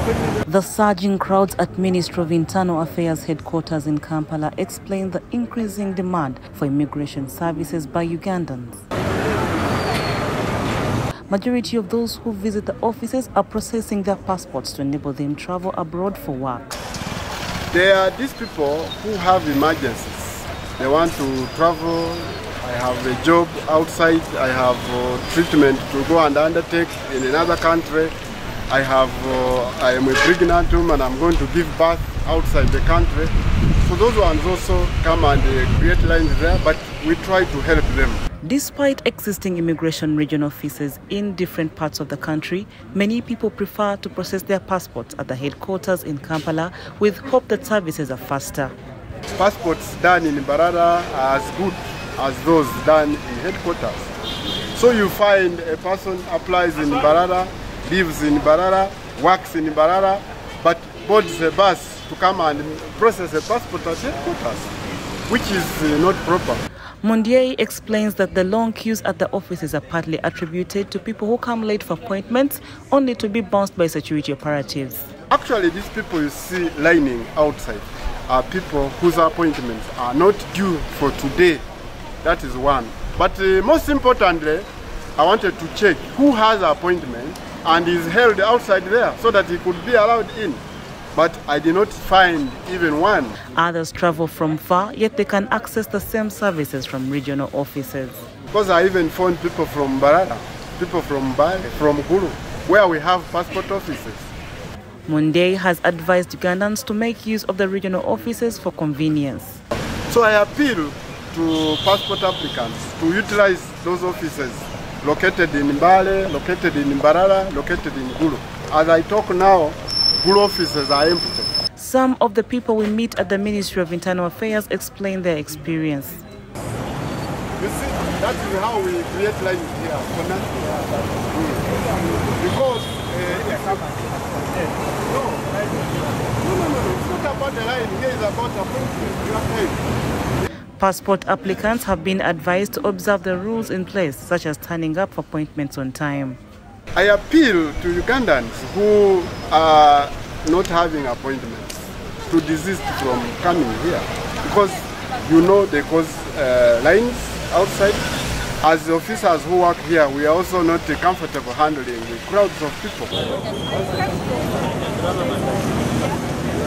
The surging crowds at Ministry of Internal Affairs headquarters in Kampala explain the increasing demand for immigration services by Ugandans. Majority of those who visit the offices are processing their passports to enable them travel abroad for work. There are these people who have emergencies. They want to travel. I have a job outside. I have uh, treatment to go and undertake in another country. I have, uh, I am a pregnant woman. And I'm going to give birth outside the country. So those ones also come and uh, create lines there, but we try to help them. Despite existing immigration region offices in different parts of the country, many people prefer to process their passports at the headquarters in Kampala with hope that services are faster. Passports done in Mbarara are as good as those done in headquarters. So you find a person applies in Mbarara, lives in Mbarara, works in Mbarara, but boards a bus to come and process a passport at headquarters, which is uh, not proper. Mundeyi explains that the long queues at the offices are partly attributed to people who come late for appointments only to be bounced by security operatives. Actually, these people you see lining outside are people whose appointments are not due for today. That is one. But uh, most importantly, I wanted to check who has appointment and is held outside there so that he could be allowed in but I did not find even one. Others travel from far, yet they can access the same services from regional offices. Because I even found people from Mbarara, people from Mbale, from Gulu, where we have passport offices. Mundeyi has advised Ugandans to make use of the regional offices for convenience. So I appeal to passport applicants to utilize those offices located in Mbale, located in Mbarara, located in Gulu. As I talk now, Gulu offices are empty. Some of the people we meet at the Ministry of Internal Affairs explain their experience. You see, that is how we create life here. Because uh, no, no, no, no, it's not about the line. Here is about appointment. You are paid. Passport applicants have been advised to observe the rules in place, such as turning up for appointments on time. I appeal to Ugandans who are not having appointments to desist from coming here because you know they cause uh, lines outside. As officers who work here, we are also not comfortable handling the crowds of people.